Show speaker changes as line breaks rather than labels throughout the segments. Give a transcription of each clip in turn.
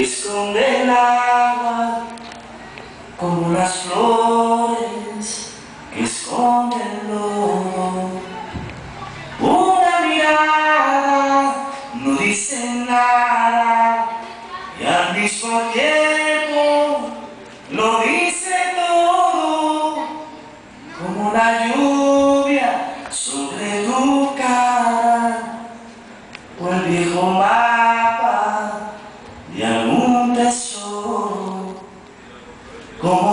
esconde el agua como las flores que esconden el lodo. Una mirada no dice nada y al mismo tiempo lo dice todo como la lluvia sobre tu cara o el viejo mapa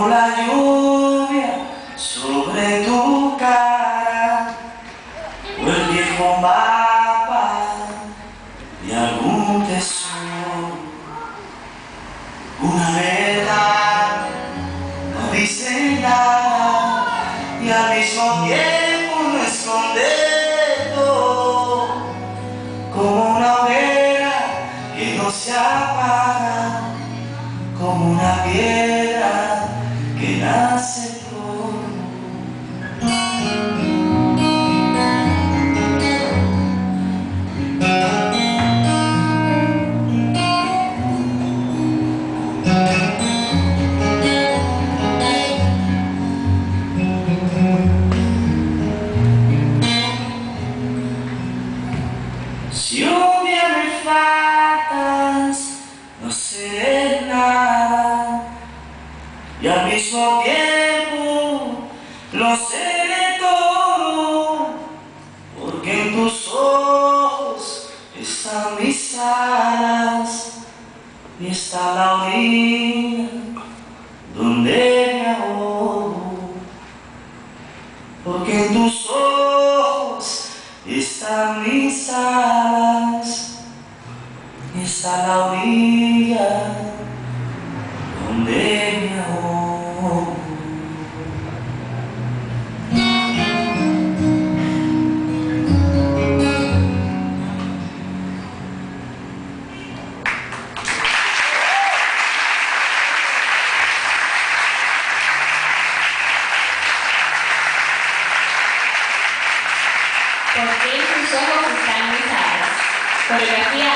la lluvia sobre tu cara o el viejo mapa de algún tesoro. Una verdad no dice nada y al mismo tiempo no esconde como una hoguera que no se apaga como una piedra que y al mismo tiempo lo sé todo, porque en tus ojos están mis alas y está la orilla donde me ahogo, porque en tus ojos están mis alas y está la orilla
¿Por qué tus ojos están alas? Coreografía